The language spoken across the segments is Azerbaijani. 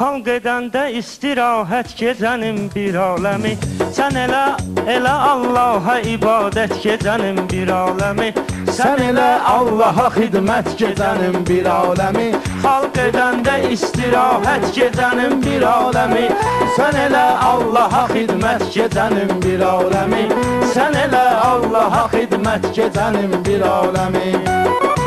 Xalq edəndə istirahət gecənin bir aləmi. Sən elə, elə Allaha ibadət gecənin bir aləmi. Sən elə Allaha xidmət gecənin bir aləmi. Xalq edəndə istirahət gecənin bir aləmi. Sən elə Allaha xidmət gecənin bir aləmi. Sən elə Allaha xidmət gecənin bir aləmi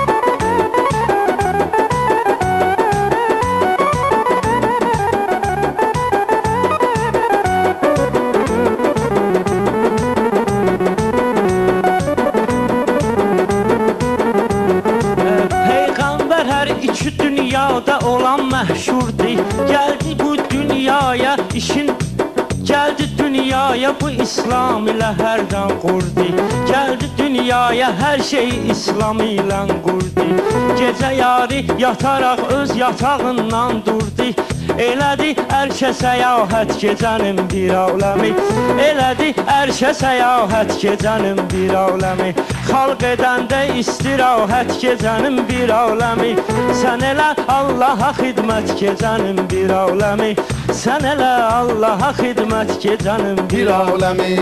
bu İslam ilə hərdən qurdu Gəldi dünyaya hər şey İslam ilə qurdu Gecə yarı yataraq öz yatağından durdu. Elədi ərşə səyahət gecənin bir aləmi Elədi ərşə səyahət gecənin bir aləmi Xalq edəndə istirahət gecənin bir aləmi Sən elə Allaha xidmət gecənin bir aləmi Sən elə Allaha xidmət gecənin bir Bir aləmi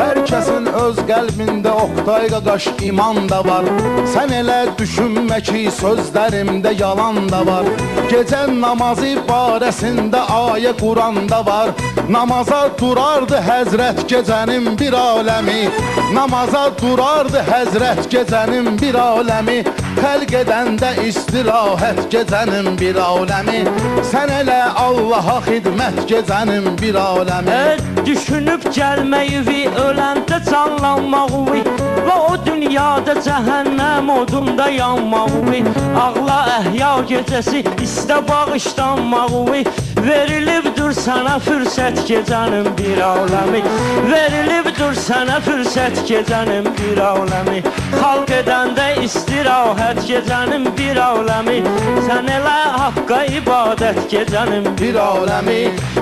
Hər kəsin öz qəlbində oqtay qaqaş iman da var. Sən elə düşünmə ki, sözlərimdə yalan da var. Gecə namazı barəsində ayə Quranda var Namaza durardı həzrət gecənin bir aləmi Namaza durardı həzrət gecənin bir aləmi Xəlq edəndə istirahət gecənin bir aləmi Sən elə Allaha xidmət gecənin bir aləmi E, düşünüb gəlməyi öləndə canlanmağı və o dünyada cəhənnəm odunda yanmağı ağla əhya gecəsi istə bağışlanmağı verilibdir sənə fürsət gecənin bir aləmi. Verilibdir sənə fürsət gecənin bir aləmi. Xalq edəndə istirahət gecənin bir aləmi. Sən elə haqqa ibadət gecənin bir Bir aləmi.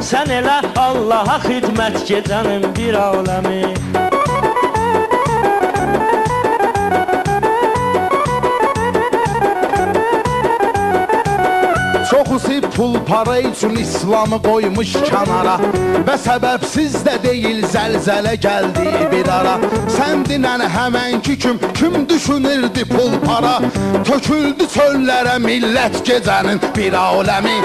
Sən elə Allaha xidmət gecənin bir aləmi Çoxusu pul para üçün İslamı qoymuş kənara Və səbəbsiz də deyil zəlzələ gəldi bir ara. Sən dinən həmənki kim, kim düşünürdü pul para? Töküldü çöllərə millət gecənin bir aləmi.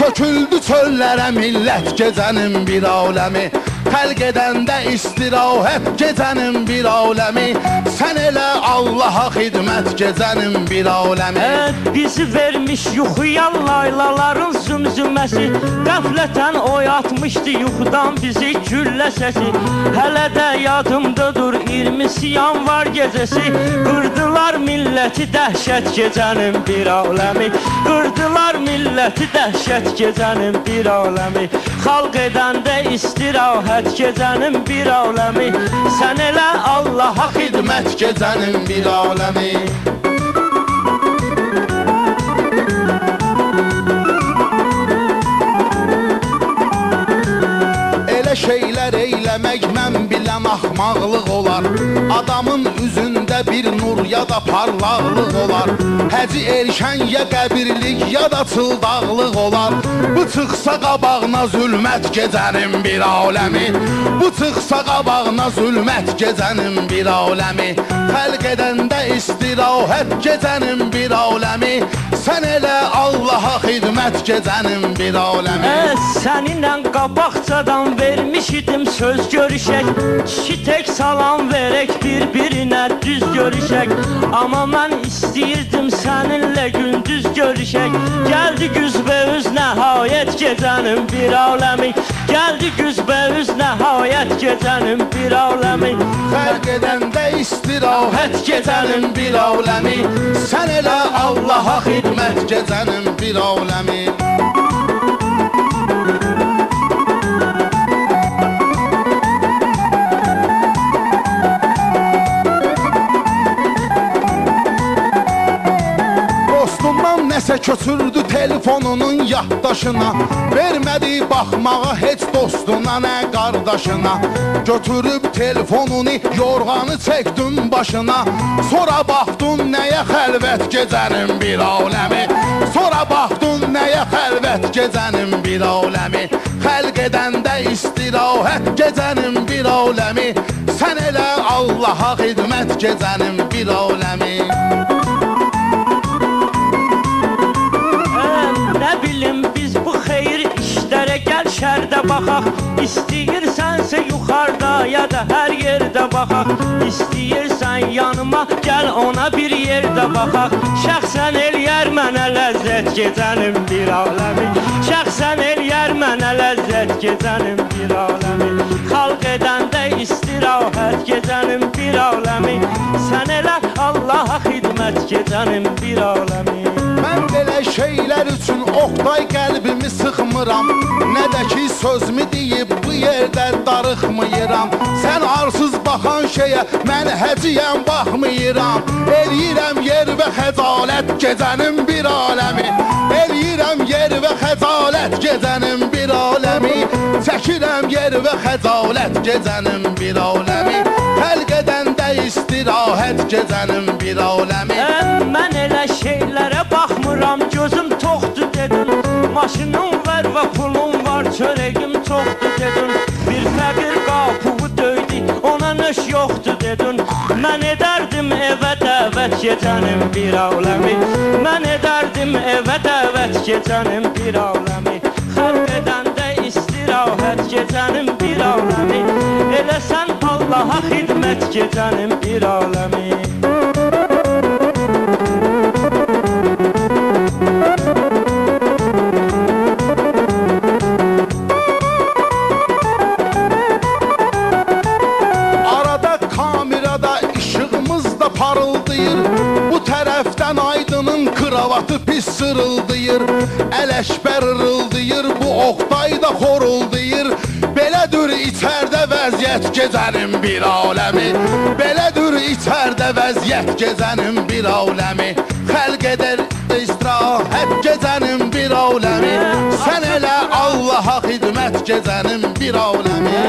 Töküldü çöllərə millət gecənin bir aləmi Xəlq edəndə istirahət gecənin bir aləmi. Sən elə Allaha xidmət gecənin bir aləmi. E, Bizi vermiş yuxuya laylaların zümzüməsi. Qəflətən oyatmışdı yuxudan bizi güllə səsi. Hələ də yadımdadır 20 siyan var gecəsi. Qırdılar milləti dəhşət gecənin bir aləmi. Qırdılar milləti dəhşət gecənin bir aləmi Xalq edəndə istirahət gecənin bir aləmi. Sən elə Allaha xidmət gecənin bir aləmi. Elə şeylər eyləmək mən axmaqlıq olar. Adamın üzündə bir nur ya da parlaqlıq olar. Həci erkən ya qəbirlik ya da çıldaqlıq olar. Bu çıxsa qabağına zülmət gecənin bir aləmi. Bu çıxsa qabağına zülmət gecənin bir aləmi. Xəlq edəndə istirahət gecənin bir aləmi Sən elə Allaha xidmət gecənin bir aləmi Ə, Səninlə qabaqcadan vermiş idim söz görüşək Kişi tək salam verək bir-birinə düz görüşək Amma mən istəyirdim səninlə gündüz görüşək Gəldi güzbəüz nəhayət gecənin bir aləmi gedənim bir avləmi Xər gedəndə istirahət gedənim bir avləmi Sən elə Allaha xidmət gedənim bir avləmi Dostumdan nəsə köçürdü telefonunun yaddaşına Vermədi baxmağa heç dostuna nə qardaşına. Götürüb telefonunu yorğanı çəkdin başına. Sonra baxdın nəyə xəlvət gecənin bir aləmi. Sonra baxdın nəyə xəlvət gecənin bir aləmi. Xəlq edəndə istirahət gecənin bir aləmi. Sən elə Allaha xidmət gecənin bir aləmi Baka istiyirsense yukarıda ya da her yerde bakak İstiyirsen yanıma gel ona bir yerde bakak Şahsen el yer mənə lezzet gecenim bir alemi Şahsen el yer mənə lezzet gecenim bir alemi Halk edende istirahat gecenim bir alemi Sen elə Allah'a hizmet gecenim bir alemi Mən belə şeyler için Oktay qəlbimi sıxmıram. Nə də ki sözmü deyir yerdə darıxmıyıram Sən arsız baxan şeyə mən həciyəm baxmıyıram Eləyirəm yer və xəcalət gecənin bir aləmi Eləyirəm yer və xəcalət gecənin bir aləmi Çəkirəm yer və xəcalət gecənin bir aləmi Xəlq edəndə istirahət gecənin bir aləmi Əm, Mən elə şeylərə baxmıram, gözüm toxdur dedim. Maşınım var və pulum var, çörəyim çoxdur dedin nöş yoxdur dedin. Mən edərdim evə dəvət gecənin bir aləmi Mən edərdim evə dəvət gecənin bir aləmi Xəlq edəndə istirahət gecənin bir aləmi Elə sən Allaha xidmət gecənin bir aləmi Ələşbər ırıldayır bu Oqtay da xoruldayır Belədir içərdə vəziyyət gecənin bir aləmi. Belədir içərdə vəziyyət gecənin bir aləmi. Xəlq edər istirahət gecənin bir aləmi. Sən elə Allaha xidmət gecənin bir aləmi.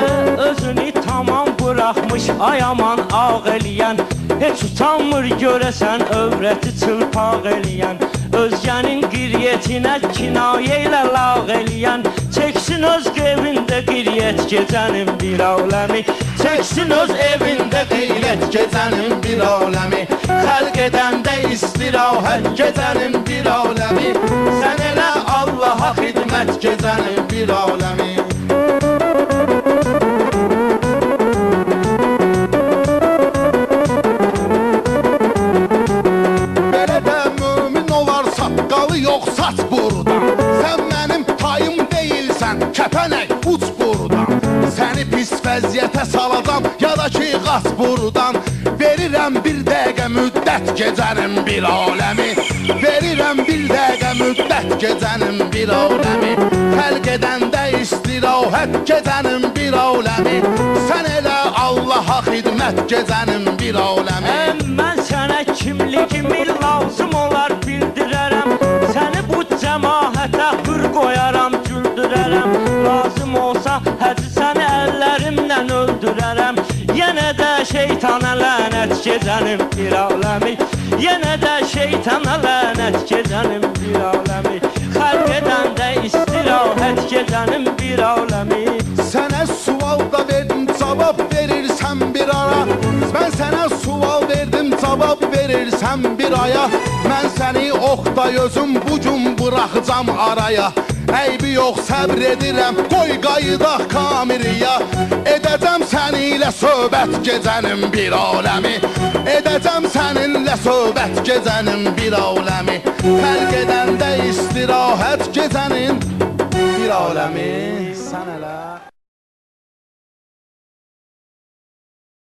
Özünü tamam buraxmış ayaman ağ eləyən. Heç utanmır görəsən övrəti çılpaq eləyən Özgənin qiryetinə kinayə ilə lağ eləyən. Çəksin öz evində qiryət gecənin bir aləmi. Çəksin öz evində Qeyrət gecənin bir aləmi. Xəlq edəndə istirahət gecənin bir aləmi. Sən elə Allaha xidmət gecənin bir aləmi salacam ya da ki qaç buradan Verirəm bir dəqiqə müddət gecənin bir aləmi. Verirəm bir dəqiqə müddət gecənin bir aləmi. Xəlq edəndə istirahət gecənin bir aləmi. Sən elə Allaha xidmət gecənin bir aləmi. Əm, Mən sənə kimligimi lazım olar ke canım bir alemi. Yine de şeytana lanet ke canım bir alemi. Halk eden de istirahat ke canım bir alemi. Sene sual da verdim cevap verirsen bir ara. Ben sene sual verdim cevap verirsen bir aya. Ben seni oxda özüm bugün bırakacağım araya. Eybi yok səbr edirəm, qoy qayıdaq kamiriya Edəcəm səninlə söhbət gecənin bir aləmi Edəcəm səninlə söhbət gecənin bir aləmi Xəlq edəndə istirahət gecənin bir aləmi Sən elə